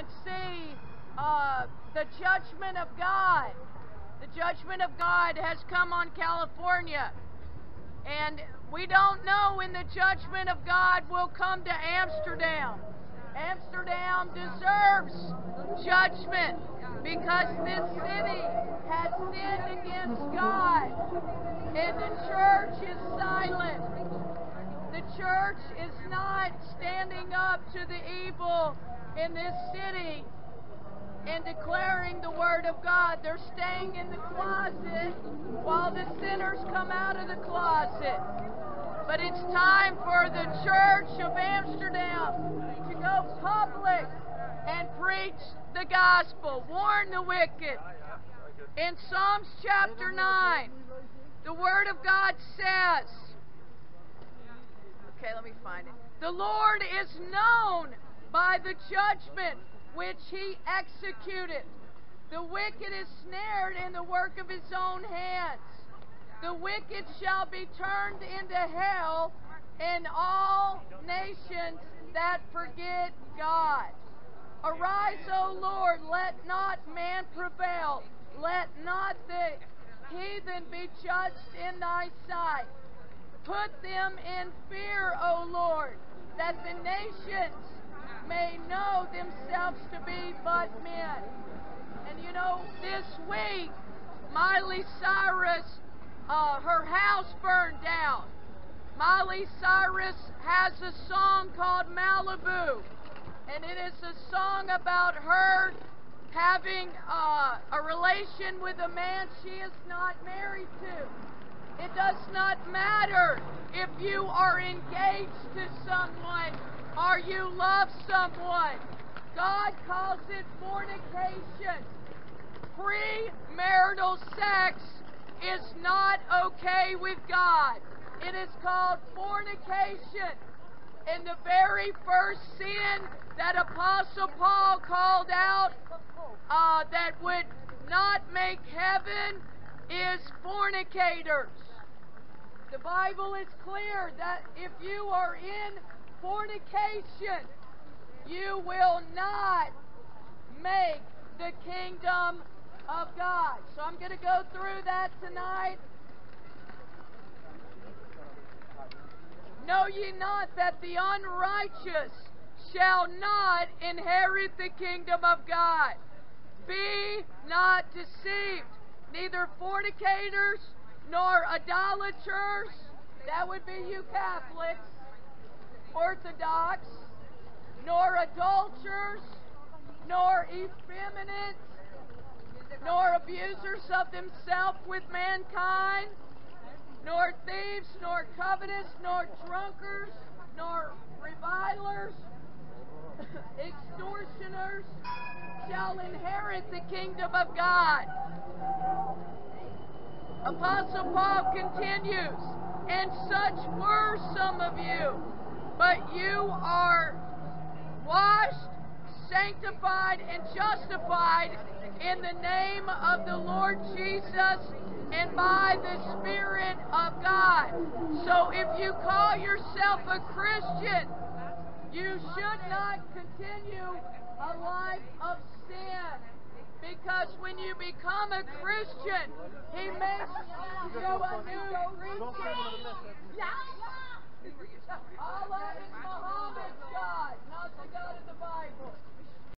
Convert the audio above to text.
and see uh, the judgment of God. The judgment of God has come on California. And we don't know when the judgment of God will come to Amsterdam. Amsterdam deserves judgment because this city has sinned against God. And the church is silent. The church is not standing up to the evil in this city and declaring the word of God. They're staying in the closet while the sinners come out of the closet. But it's time for the church of Amsterdam to go public and preach the gospel, warn the wicked. In Psalms chapter 9, the word of God says, Okay, let me find it. The Lord is known by the judgment which he executed. The wicked is snared in the work of his own hands. The wicked shall be turned into hell, and all nations that forget God. Arise, O Lord, let not man prevail. Let not the heathen be judged in thy sight. Put them in fear, O Lord, that the nations may know themselves to be but men. And you know, this week, Miley Cyrus, uh, her house burned down. Miley Cyrus has a song called Malibu, and it is a song about her having uh, a relation with a man she is not married to. It does not matter if you are engaged to someone or you love someone. God calls it fornication. Premarital sex is not okay with God. It is called fornication. And the very first sin that Apostle Paul called out uh, that would not make heaven is fornicators. The Bible is clear that if you are in fornication, you will not make the kingdom of God. So I'm going to go through that tonight. Know ye not that the unrighteous shall not inherit the kingdom of God? Be not deceived, neither fornicators, nor idolaters, that would be you Catholics, Orthodox, nor adulterers, nor effeminate, nor abusers of themselves with mankind, nor thieves, nor covetous, nor drunkards, nor revilers, extortioners shall inherit the kingdom of God. Apostle Paul continues, and such were some of you, but you are washed, sanctified, and justified in the name of the Lord Jesus and by the Spirit of God. So if you call yourself a Christian, you should not continue a life of sin. Because when you become a Christian, He makes you a new creature.